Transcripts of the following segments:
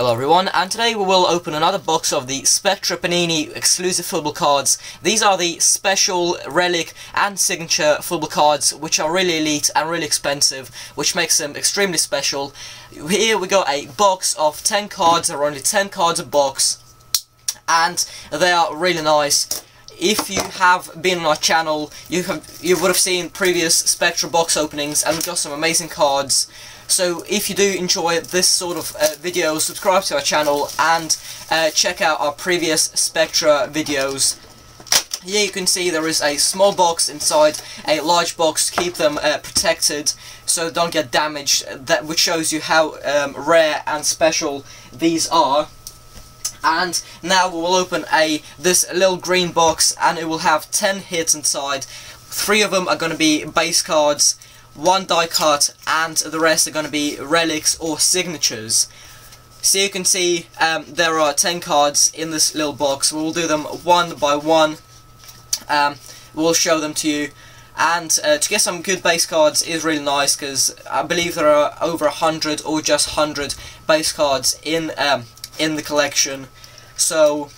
Hello everyone, and today we will open another box of the Spectra Panini exclusive football cards. These are the special, relic and signature football cards which are really elite and really expensive, which makes them extremely special. Here we got a box of 10 cards, there are only 10 cards a box, and they are really nice. If you have been on our channel, you have you would have seen previous Spectra box openings and we've got some amazing cards. So if you do enjoy this sort of uh, video, subscribe to our channel and uh, check out our previous Spectra videos. Here you can see there is a small box inside a large box to keep them uh, protected so don't get damaged, that which shows you how um, rare and special these are. And now we will open a this little green box and it will have 10 hits inside. Three of them are going to be base cards one die cut, and the rest are going to be relics or signatures. So you can see um, there are 10 cards in this little box. We'll do them one by one. Um, we'll show them to you. And uh, to get some good base cards is really nice because I believe there are over 100 or just 100 base cards in um, in the collection. So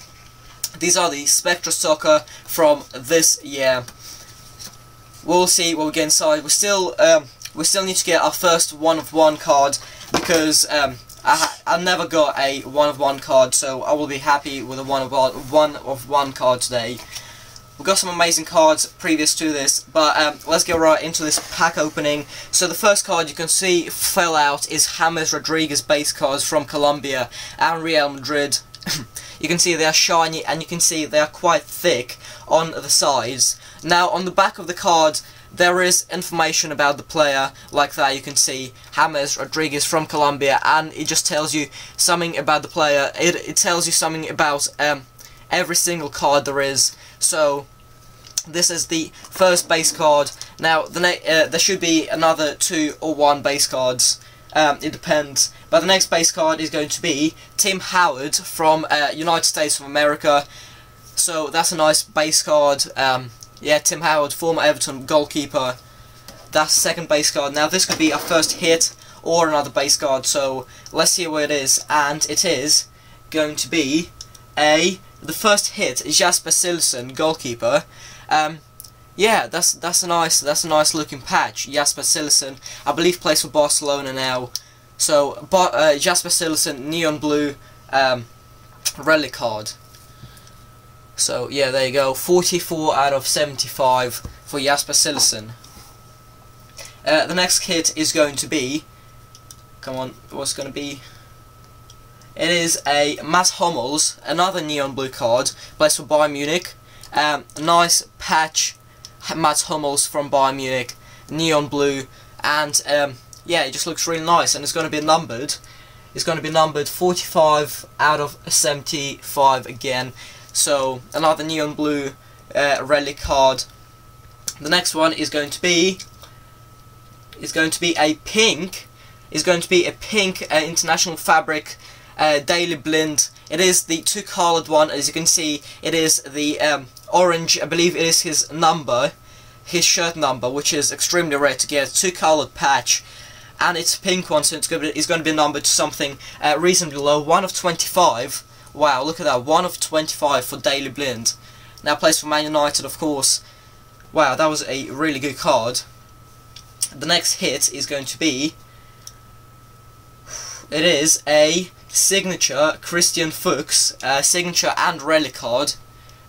these are the Spectra Soccer from this year we'll see what we get inside. We still um, we still need to get our first one of one card because um, I I never got a one of one card, so I will be happy with a one of one one of one card today. We've got some amazing cards previous to this, but um, let's get right into this pack opening. So the first card you can see fell out is James Rodriguez base cards from Colombia and Real Madrid. you can see they are shiny and you can see they are quite thick on the sides. Now on the back of the card there is information about the player like that you can see James Rodriguez from Colombia and it just tells you something about the player it, it tells you something about um, every single card there is. So this is the first base card. Now the uh, there should be another two or one base cards. Um, it depends. But the next base card is going to be Tim Howard from uh, United States of America. So that's a nice base card. Um, yeah, Tim Howard, former Everton goalkeeper. That's second base card. Now this could be our first hit or another base card, so let's see what it is. And it is going to be a the first hit, is Jasper Cillessen, goalkeeper. Um, yeah, that's that's a nice that's a nice looking patch. Jasper Cillessen, I believe, plays for Barcelona now. So, but, uh, Jasper Cillessen, neon blue um, relic card. So yeah, there you go. 44 out of 75 for Jasper Cillessen. Uh, the next kit is going to be, come on, what's going to be? It is a Mats Hummels, another neon blue card, plays for Bayern Munich. Um, nice patch, Mats Hummels from Bayern Munich, neon blue, and um, yeah, it just looks really nice, and it's going to be numbered. It's going to be numbered 45 out of 75 again. So another neon blue uh, relic card. The next one is going to be is going to be a pink. Is going to be a pink uh, international fabric uh, Daley Blind. It is the two coloured one. As you can see, it is the um, orange. I believe it is his number, his shirt number, which is extremely rare to get. Two coloured patch and it's pink one, so it's going to be, going to be numbered to something uh, reasonably low, one of 25. Wow, look at that. 1 of 25 for Daley Blind. Now plays for Man United, of course. Wow, that was a really good card. The next hit is going to be... It is a signature Christian Fuchs, uh, signature and relic card.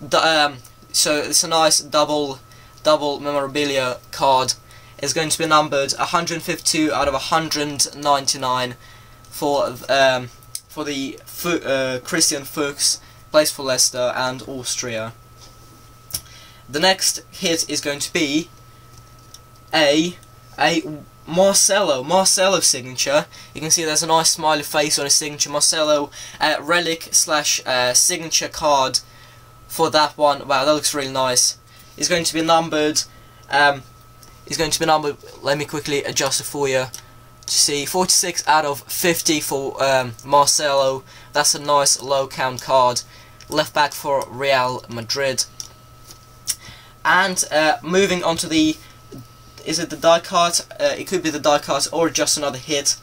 D um, so it's a nice double double memorabilia card. It's going to be numbered 152 out of 199 for um, for the uh, Christian Fuchs, plays for Leicester and Austria. The next hit is going to be a a Marcelo, Marcelo signature. You can see there's a nice smiley face on his signature. Marcelo uh, relic slash uh, signature card for that one. Wow, that looks really nice. It's going to be numbered. Um, going to be numbered. Let me quickly adjust it for you to see 46 out of 50 for um, Marcelo that's a nice low count card left back for Real Madrid and uh, moving on to the is it the die cut uh, it could be the die cut or just another hit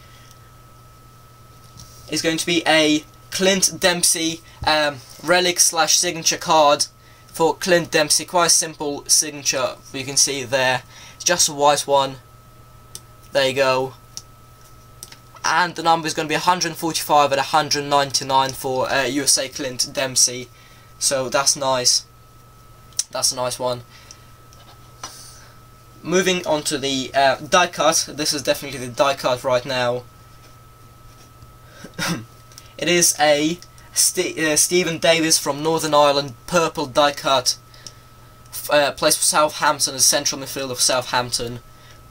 is going to be a Clint Dempsey um, relic slash signature card for Clint Dempsey. Quite a simple signature, you can see there. It's just a white one. There you go. And the number is going to be 145 at 199 for uh, USA Clint Dempsey. So that's nice. That's a nice one. Moving on to the uh, die cut. This is definitely the die cut right now. it is a St uh, Steven Davis from Northern Ireland purple die cut. Uh, for Southampton as central midfield of Southampton.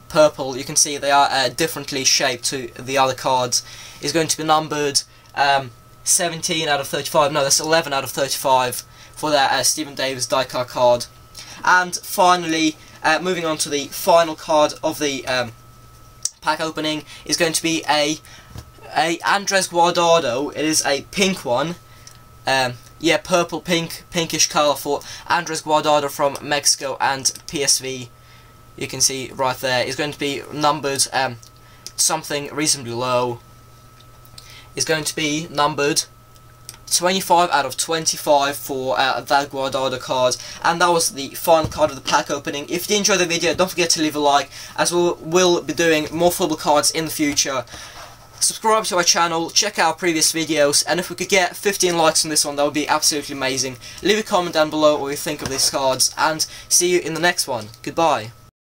Purple, you can see they are uh, differently shaped to the other cards. Is going to be numbered um, 17 out of 35. No, that's 11 out of 35 for that uh, Steven Davis die cut card. And finally, uh, moving on to the final card of the um, pack opening is going to be a a Andres Guardado. It is a pink one. Um, yeah, purple, pink, pinkish colour for Andres Guardado from Mexico and PSV. You can see right there. It's going to be numbered um, something reasonably low. It's going to be numbered 25 out of 25 for uh, that Guardado card. And that was the final card of the pack opening. If you enjoyed the video don't forget to leave a like as we will be doing more football cards in the future. Subscribe to our channel check out previous videos and if we could get 15 likes on this one that would be absolutely amazing. Leave a comment down below what you think of these cards and see you in the next one. Goodbye